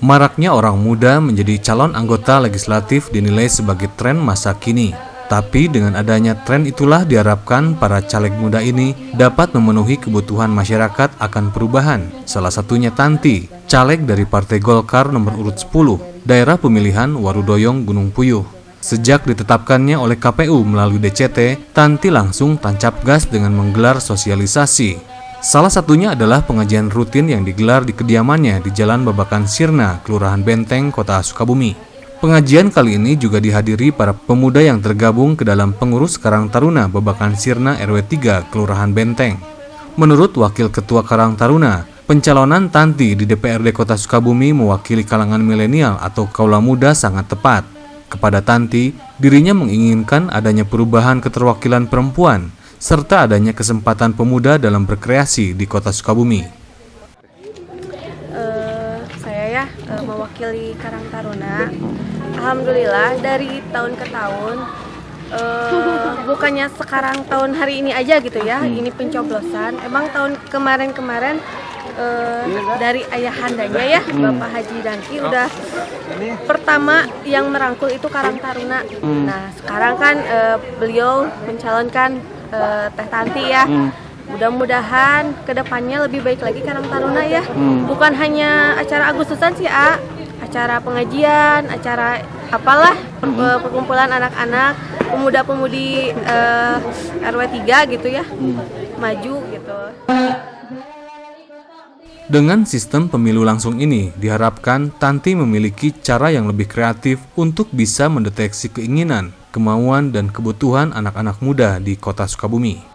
Maraknya orang muda menjadi calon anggota legislatif dinilai sebagai tren masa kini. Tapi dengan adanya tren itulah diharapkan para caleg muda ini dapat memenuhi kebutuhan masyarakat akan perubahan. Salah satunya Tanti, caleg dari Partai Golkar nomor urut 10, daerah pemilihan Warudoyong Gunung Puyuh. Sejak ditetapkannya oleh KPU melalui DCT, Tanti langsung tancap gas dengan menggelar sosialisasi Salah satunya adalah pengajian rutin yang digelar di kediamannya di Jalan Babakan Sirna, Kelurahan Benteng, Kota Sukabumi. Pengajian kali ini juga dihadiri para pemuda yang tergabung ke dalam pengurus Karang Taruna Babakan Sirna RW 3, Kelurahan Benteng. Menurut Wakil Ketua Karang Taruna, pencalonan Tanti di DPRD Kota Sukabumi mewakili kalangan milenial atau kaula muda sangat tepat. Kepada Tanti, dirinya menginginkan adanya perubahan keterwakilan perempuan serta adanya kesempatan pemuda dalam berkreasi di kota Sukabumi. Uh, saya ya uh, mewakili Karang Taruna. Alhamdulillah dari tahun ke tahun uh, bukannya sekarang tahun hari ini aja gitu ya, ini pencoblosan. Emang tahun kemarin-kemarin uh, dari ayahandanya ya Bapak Haji Dangki udah pertama yang merangkul itu Karang Taruna. Nah sekarang kan uh, beliau mencalonkan uh, Teh Tanti ya. Hmm. Mudah-mudahan ke depannya lebih baik lagi Karang Taruna ya. Hmm. Bukan hanya acara Agustusan sih, A. Acara pengajian, acara apalah per hmm. perkumpulan anak-anak, pemuda-pemudi uh, RW 3 gitu ya. Hmm. Maju gitu. Dengan sistem pemilu langsung ini, diharapkan Tanti memiliki cara yang lebih kreatif untuk bisa mendeteksi keinginan, kemauan, dan kebutuhan anak-anak muda di kota Sukabumi.